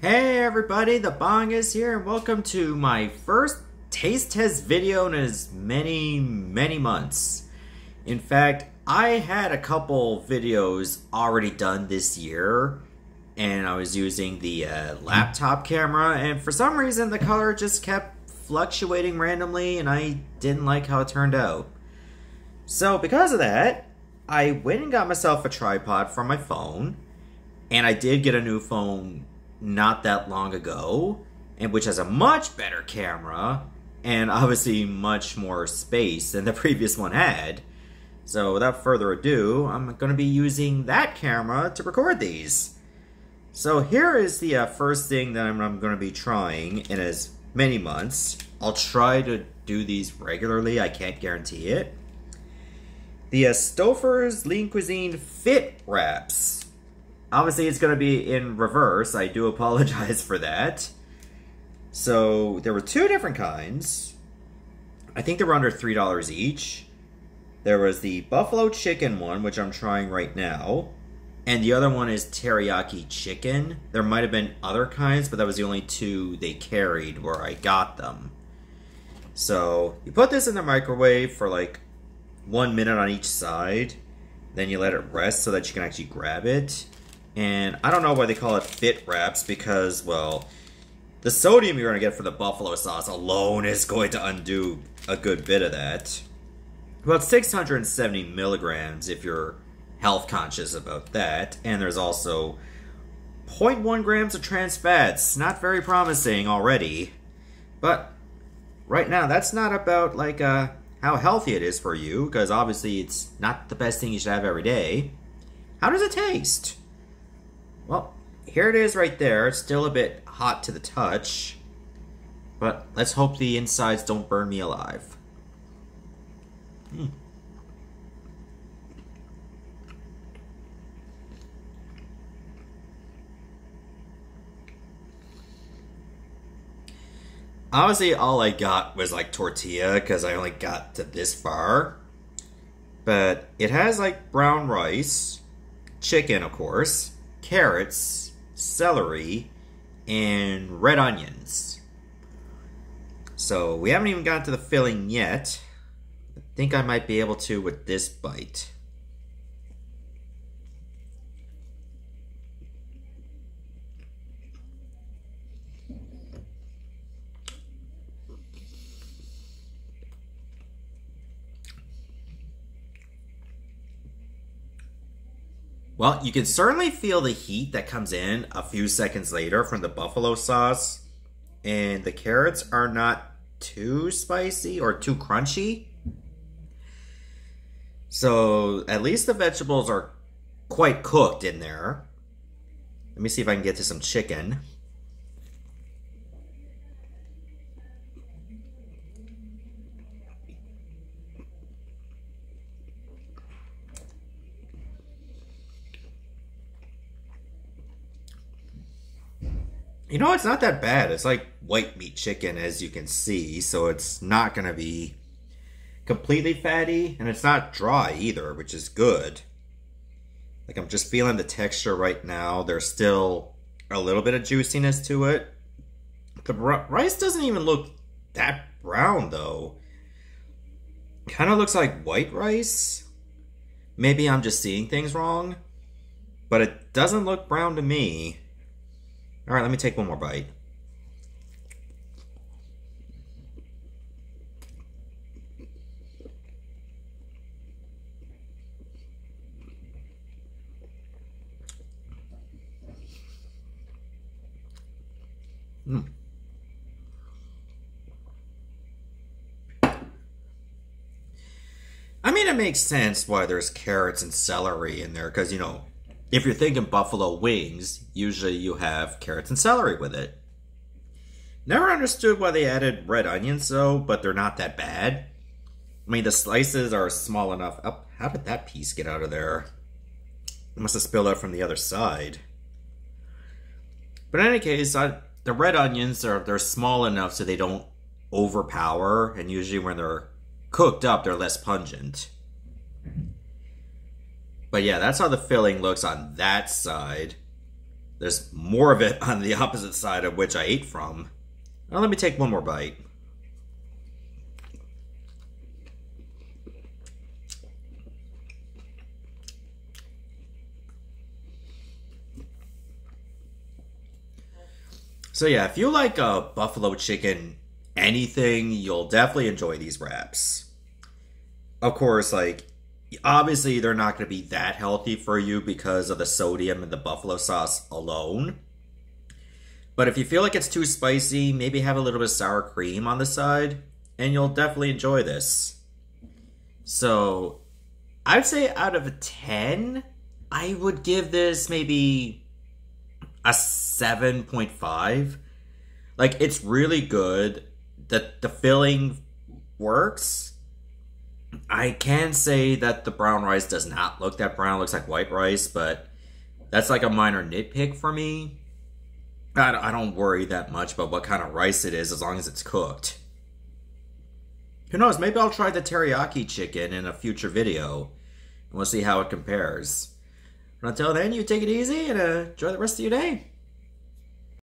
Hey everybody, the Bong is here and welcome to my first taste test video in as many, many months. In fact, I had a couple videos already done this year and I was using the uh, laptop camera and for some reason the color just kept fluctuating randomly and I didn't like how it turned out. So because of that, I went and got myself a tripod for my phone and I did get a new phone not that long ago, and which has a much better camera and obviously much more space than the previous one had. So without further ado, I'm going to be using that camera to record these. So here is the uh, first thing that I'm, I'm going to be trying in as many months. I'll try to do these regularly, I can't guarantee it. The uh, Stouffer's Lean Cuisine Fit Wraps. Obviously, it's going to be in reverse. I do apologize for that. So, there were two different kinds. I think they were under $3 each. There was the buffalo chicken one, which I'm trying right now. And the other one is teriyaki chicken. There might have been other kinds, but that was the only two they carried where I got them. So, you put this in the microwave for like one minute on each side. Then you let it rest so that you can actually grab it. And I don't know why they call it fit wraps because, well, the sodium you're going to get from the buffalo sauce alone is going to undo a good bit of that. About 670 milligrams if you're health conscious about that. And there's also 0.1 grams of trans fats. Not very promising already. But right now, that's not about like uh, how healthy it is for you, because obviously it's not the best thing you should have every day. How does it taste? Well, here it is right there. It's still a bit hot to the touch. But let's hope the insides don't burn me alive. Hmm. Obviously, all I got was like tortilla because I only got to this far. But it has like brown rice, chicken, of course, carrots, celery, and red onions. So we haven't even gotten to the filling yet. I think I might be able to with this bite. Well, you can certainly feel the heat that comes in a few seconds later from the buffalo sauce. And the carrots are not too spicy or too crunchy. So at least the vegetables are quite cooked in there. Let me see if I can get to some chicken. You know, it's not that bad. It's like white meat chicken, as you can see, so it's not going to be completely fatty, and it's not dry either, which is good. Like, I'm just feeling the texture right now. There's still a little bit of juiciness to it. The rice doesn't even look that brown, though. Kind of looks like white rice. Maybe I'm just seeing things wrong, but it doesn't look brown to me. All right, let me take one more bite. Mm. I mean, it makes sense why there's carrots and celery in there, because, you know, if you're thinking buffalo wings, usually you have carrots and celery with it. Never understood why they added red onions though, but they're not that bad. I mean, the slices are small enough. Oh, how did that piece get out of there? It must have spilled out from the other side. But in any case, I, the red onions are they're small enough so they don't overpower, and usually when they're cooked up, they're less pungent. But yeah, that's how the filling looks on that side. there's more of it on the opposite side of which I ate from. Now let me take one more bite. So yeah, if you like a buffalo chicken anything, you'll definitely enjoy these wraps. Of course, like obviously they're not going to be that healthy for you because of the sodium and the buffalo sauce alone. But if you feel like it's too spicy, maybe have a little bit of sour cream on the side, and you'll definitely enjoy this. So, I'd say out of a 10, I would give this maybe a 7.5. Like, it's really good. The, the filling works I can say that the brown rice does not look that brown. It looks like white rice, but that's like a minor nitpick for me. I don't worry that much about what kind of rice it is as long as it's cooked. Who knows, maybe I'll try the teriyaki chicken in a future video. And we'll see how it compares. But until then, you take it easy and uh, enjoy the rest of your day.